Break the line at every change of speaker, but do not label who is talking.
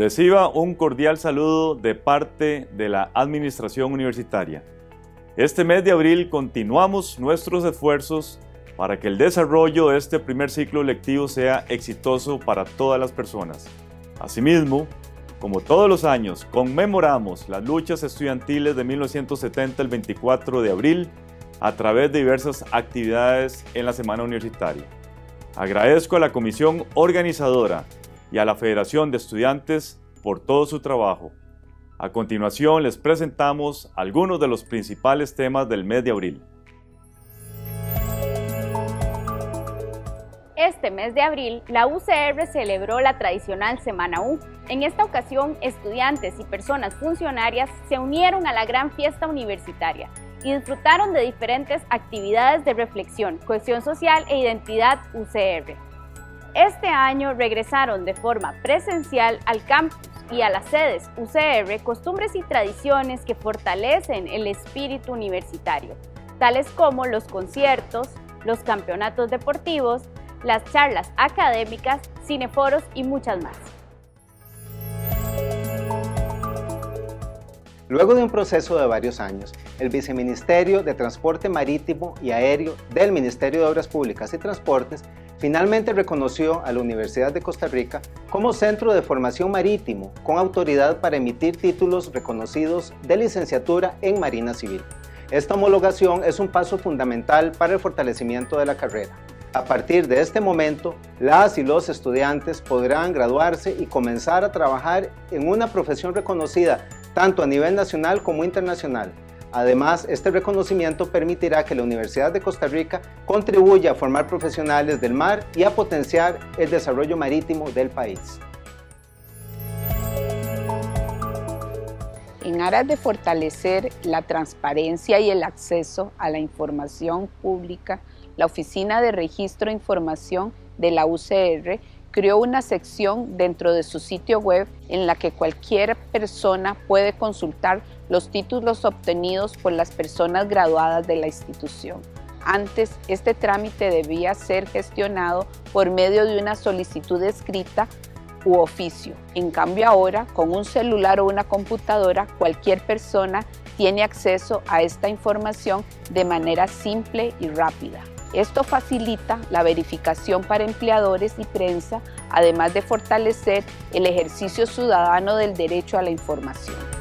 Reciba un cordial saludo de parte de la Administración Universitaria. Este mes de abril continuamos nuestros esfuerzos para que el desarrollo de este primer ciclo lectivo sea exitoso para todas las personas. Asimismo, como todos los años, conmemoramos las luchas estudiantiles de 1970 el 24 de abril a través de diversas actividades en la Semana Universitaria. Agradezco a la comisión organizadora y a la Federación de Estudiantes por todo su trabajo. A continuación les presentamos algunos de los principales temas del mes de abril.
Este mes de abril, la UCR celebró la tradicional Semana U. En esta ocasión, estudiantes y personas funcionarias se unieron a la gran fiesta universitaria y disfrutaron de diferentes actividades de reflexión, cohesión social e identidad UCR. Este año regresaron de forma presencial al campus y a las sedes UCR costumbres y tradiciones que fortalecen el espíritu universitario, tales como los conciertos, los campeonatos deportivos, las charlas académicas, cineforos y muchas más.
Luego de un proceso de varios años, el Viceministerio de Transporte Marítimo y Aéreo del Ministerio de Obras Públicas y Transportes finalmente reconoció a la Universidad de Costa Rica como centro de formación marítimo con autoridad para emitir títulos reconocidos de licenciatura en Marina Civil. Esta homologación es un paso fundamental para el fortalecimiento de la carrera. A partir de este momento, las y los estudiantes podrán graduarse y comenzar a trabajar en una profesión reconocida tanto a nivel nacional como internacional, Además, este reconocimiento permitirá que la Universidad de Costa Rica contribuya a formar profesionales del mar y a potenciar el desarrollo marítimo del país.
En aras de fortalecer la transparencia y el acceso a la información pública, la Oficina de Registro e Información de la UCR creó una sección dentro de su sitio web en la que cualquier persona puede consultar los títulos obtenidos por las personas graduadas de la institución. Antes, este trámite debía ser gestionado por medio de una solicitud escrita u oficio. En cambio ahora, con un celular o una computadora, cualquier persona tiene acceso a esta información de manera simple y rápida. Esto facilita la verificación para empleadores y prensa, además de fortalecer el ejercicio ciudadano del derecho a la información.